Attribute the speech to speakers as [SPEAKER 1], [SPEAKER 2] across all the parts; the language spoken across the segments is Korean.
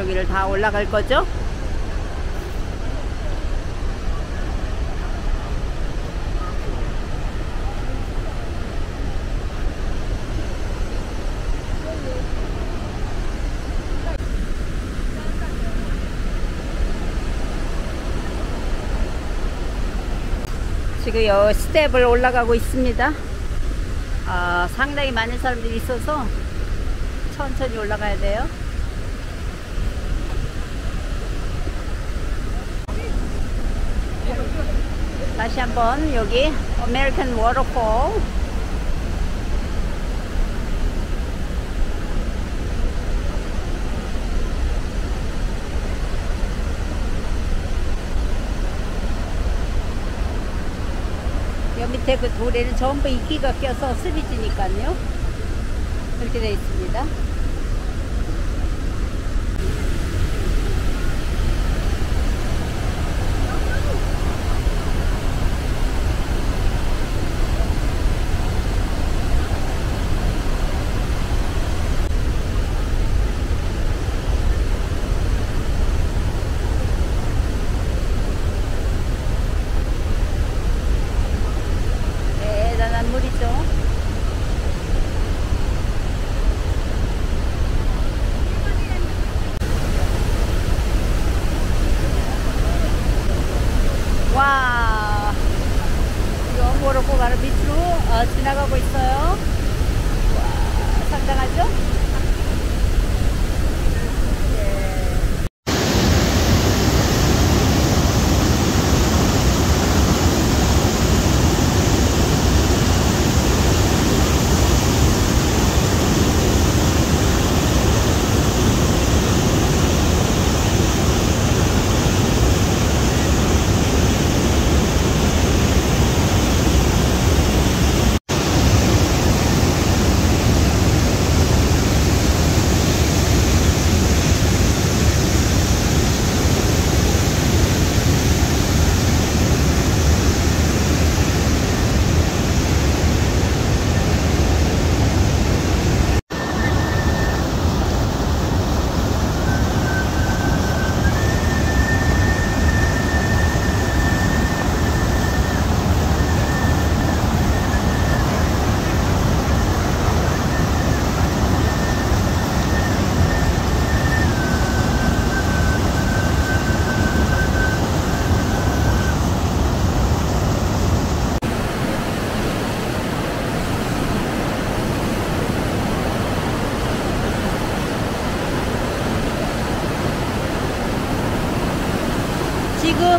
[SPEAKER 1] 저기를 다 올라갈 거죠? 지금 요 스텝을 올라가고 있습니다. 아, 상당히 많은 사람들이 있어서 천천히 올라가야 돼요. 다시 한번 여기 American waterfall 여 밑에 그 돌에는 전부 이끼가 껴서 쓰러지니까요. 이렇게 되어 있습니다.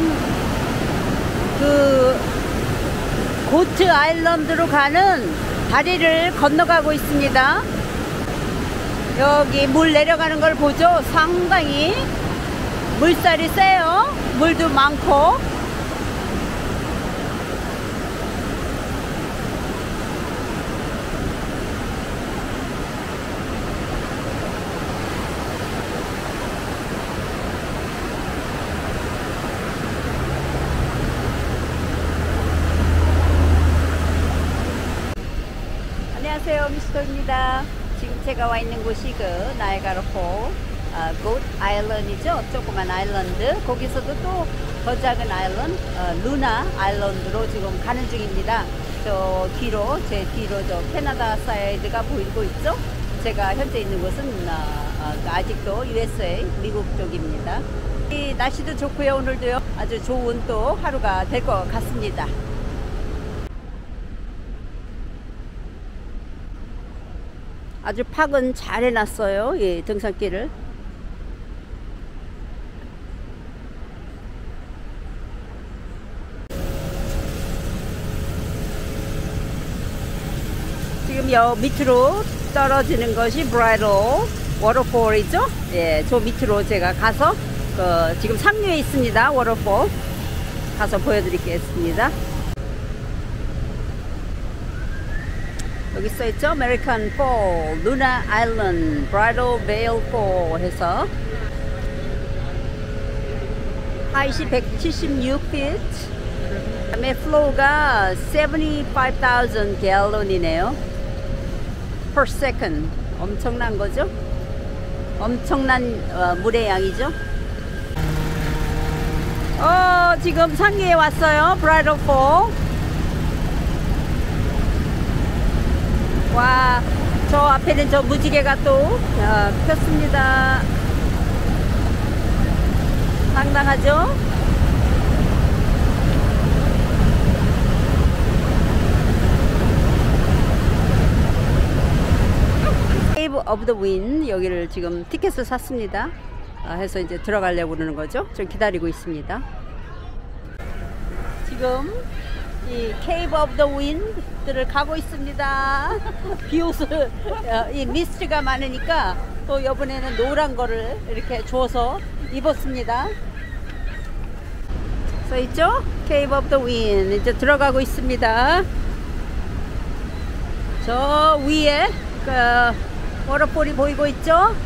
[SPEAKER 1] 지금 그 고트 아일랜드로 가는 다리를 건너가고 있습니다. 여기 물 내려가는 걸 보죠. 상당히 물살이 세요. 물도 많고. 미스터입니다. 지금 제가 와 있는 곳이 그 Niagara Fall 아, Goat Island이죠? 조그만 island. 거기서도 또 더 작은 island 어, Luna Island로 지금 가는 중입니다. 저 뒤로 제 뒤로 저 캐나다 사이드가 보이고 있죠? 제가 현재 있는 곳은 어, 어, 아직도 USA 미국 쪽입니다. 이 날씨도 좋고요 오늘도요. 아주 좋은 또 하루가 될 것 같습니다 아주 park은 잘 해놨어요. 예, 등산길을. 지금 여 밑으로 떨어지는 것이 Bridal waterfall이죠. 예, 저 밑으로 제가 가서 그 지금 상류에 있습니다. waterfall 가서 보여드리겠습니다. 여기 써있죠? American Fall, Luna Island, Bridal Veil Fall 해서 하이시 176feet 그다음에 flow가 75,000 갤런이네요 per second 엄청난 거죠? 엄청난 어, 물의 양이죠. 어, 지금 상류에 왔어요. Bridal Fall. 와, 저 앞에는 저 무지개가 또 어, 폈습니다. 상당하죠? Cave of the Wind 여기를 지금 티켓을 샀습니다. 아, 해서 이제 들어가려고 그러는 거죠. 좀 기다리고 있습니다. 지금 이 Cave of the Wind 들을 가고 있습니다. 비옷을 어, 이 미스트가 많으니까 또 이번에는 노란 거를 이렇게 줘서 입었습니다. 써 있죠? Cave of the Wind 이제 들어가고 있습니다. 저 위에 그 워터폴이 보이고 있죠?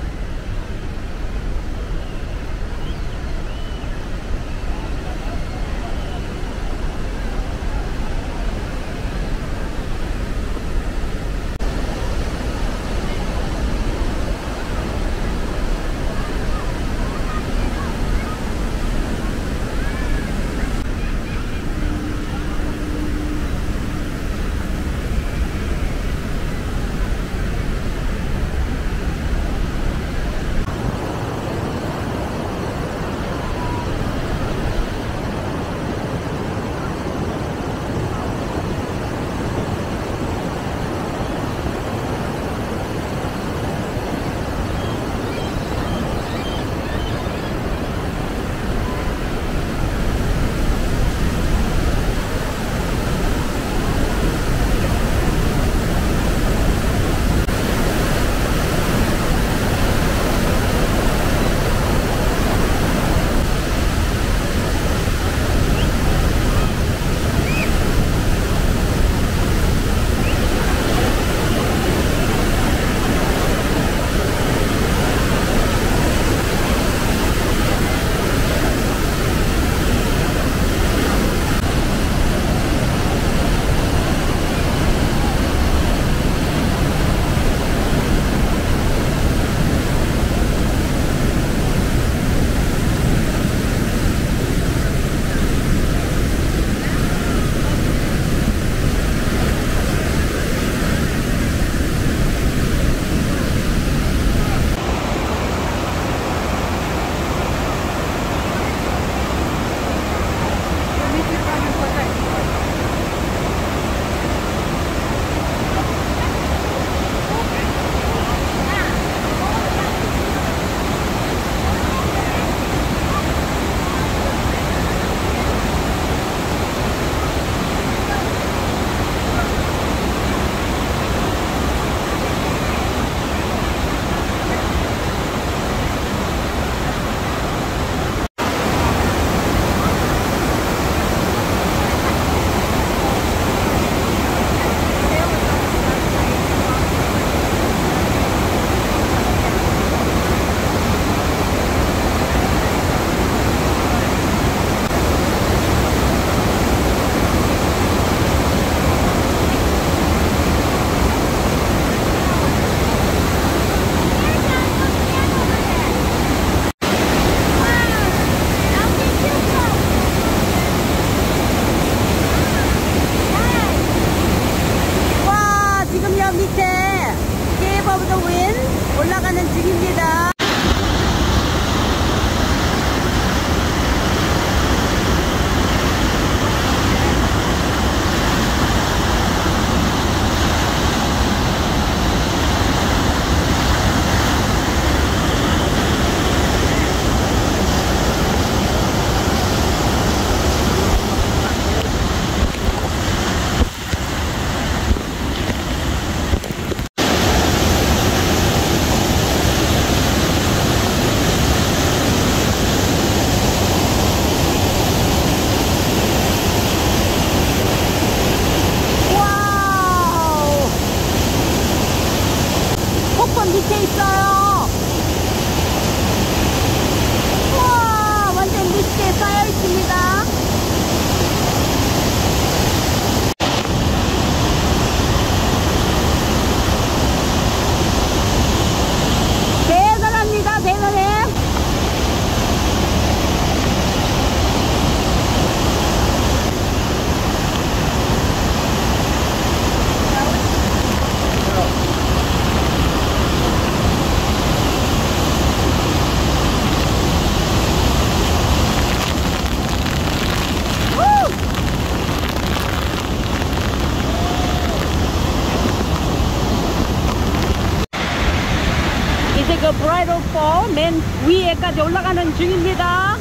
[SPEAKER 1] 브라이럴 폴맨 위에까지 올라가는 중입니다.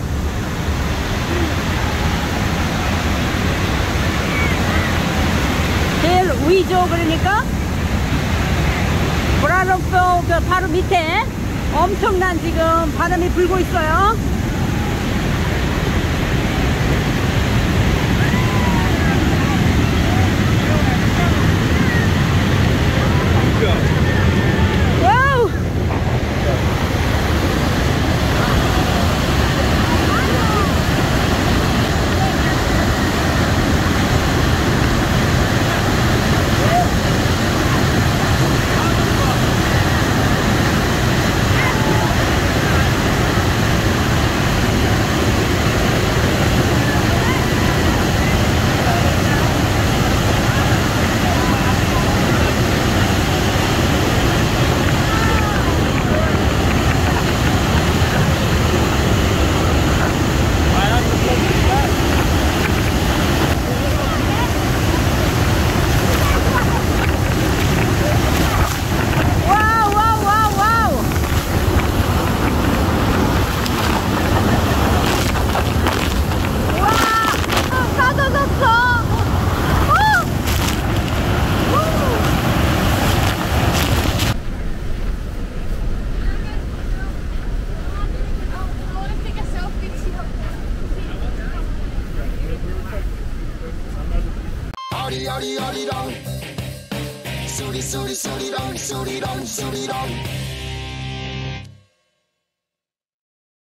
[SPEAKER 1] 제일 위죠, 그러니까. 브라이럴 폴그 바로 밑에 엄청난 지금 바람이 불고 있어요.